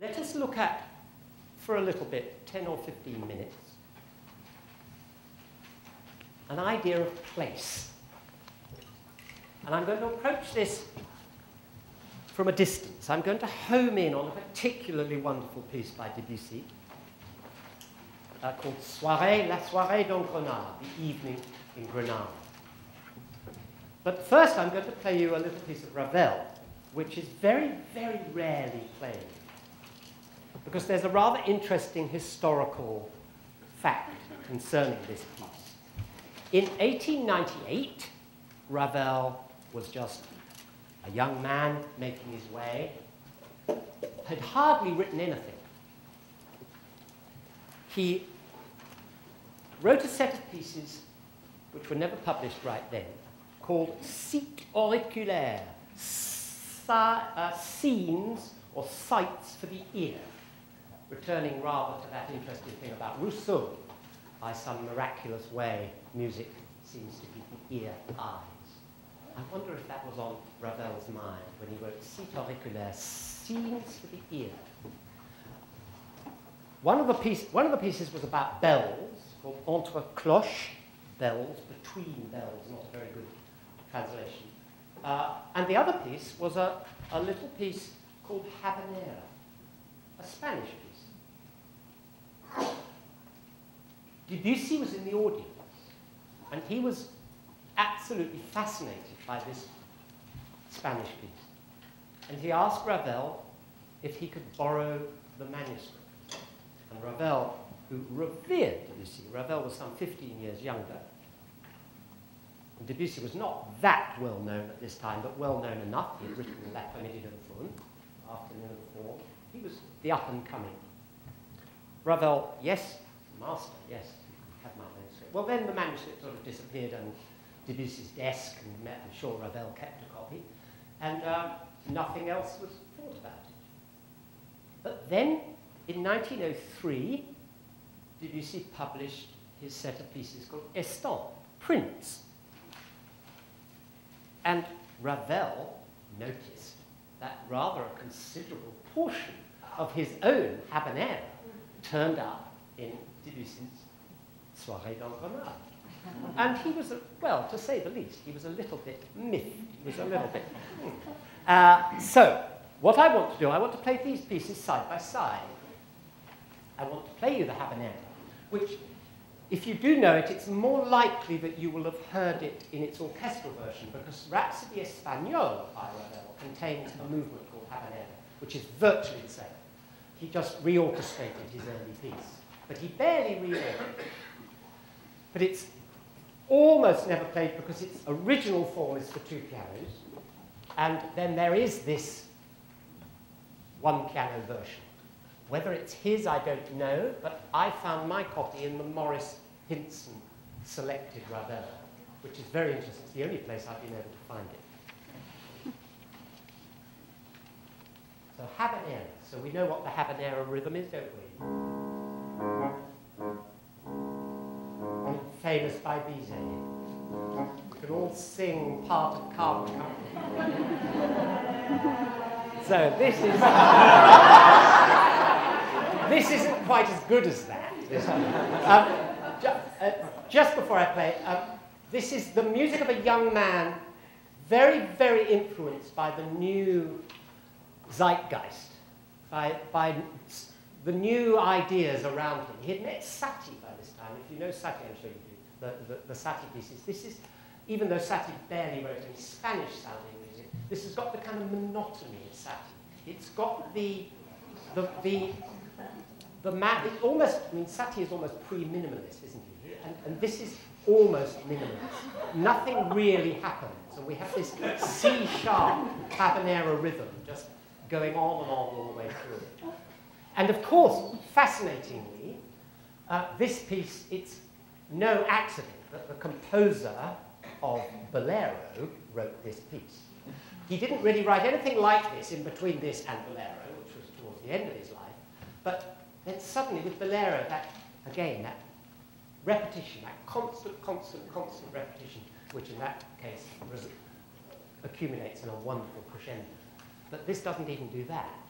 Let us look at, for a little bit, 10 or 15 minutes, an idea of place. And I'm going to approach this from a distance. I'm going to home in on a particularly wonderful piece by Debussy uh, called Soirée, La Soirée dans Grenade, the evening in Grenade. But first I'm going to play you a little piece of Ravel, which is very, very rarely played. Because there's a rather interesting historical fact concerning this piece. In 1898, Ravel was just a young man making his way, had hardly written anything. He wrote a set of pieces which were never published right then, called Sites auriculaires, uh, scenes or sights for the ear, returning rather to that interesting thing about Rousseau. By some miraculous way, music seems to give the ear eyes. I wonder if that was on Ravel's mind when he wrote Sites auriculaires, scenes for the ear. One of the, piece, one of the pieces was about bells, called Entre cloches, bells, between bells, not a very good translation. Uh, and the other piece was a, a little piece called Habanera, a Spanish piece. Debussy was in the audience, and he was absolutely fascinated by this Spanish piece. And he asked Ravel if he could borrow the manuscript. And Ravel who revered Debussy. Ravel was some 15 years younger. And Debussy was not that well known at this time, but well known enough. He had written L'Après-midi de Faune, Afternoon of the. He was the up and coming. Ravel, yes, master, yes. Well, then the manuscript sort of disappeared on Debussy's desk, and I'm sure Ravel kept a copy, and uh, nothing else was thought about it. But then, in 1903, Debussy published his set of pieces called Estampes, prints. And Ravel noticed that rather a considerable portion of his own habanera turned up in Debussy's Soirée dans And he was, well, to say the least, he was a little bit miffed. He was a little bit. Uh, so, what I want to do, I want to play these pieces side by side. I want to play you the habanera which, if you do know it, it's more likely that you will have heard it in its orchestral version, because Rhapsody Espagnole by Ravel contains a movement called Habanera, which is virtually the same. He just reorchestrated his early piece, but he barely reorchestrated. But it's almost never played because its original form is for two pianos, and then there is this one piano version. Whether it's his, I don't know, but I found my copy in the Maurice Hinson selected Ravel, which is very interesting. It's the only place I've been able to find it. So habanera. So we know what the habanera rhythm is, don't we? Famous by Bizet. We can all sing part of Company. so this is... this isn't quite as good as that. um, ju uh, just before I play, um, this is the music of a young man very, very influenced by the new zeitgeist, by, by the new ideas around him. He had met Satie by this time. If you know Satie, I'm sure you do, the, the, the Satie pieces. This is, even though Satie barely wrote any Spanish-sounding music, this has got the kind of monotony of Satie. It's got the, the, the the man, it almost, I mean, Satie is almost pre-minimalist, isn't he? And, and this is almost minimalist. Nothing really happens, and we have this C-sharp habanera rhythm just going on and on all the way through. And of course, fascinatingly, uh, this piece, it's no accident that the composer of Bolero wrote this piece. He didn't really write anything like this in between this and Bolero, which was towards the end of his life, but then suddenly with Bolero, that, again, that repetition, that constant, constant, constant repetition, which in that case accumulates in a wonderful crescendo. But this doesn't even do that.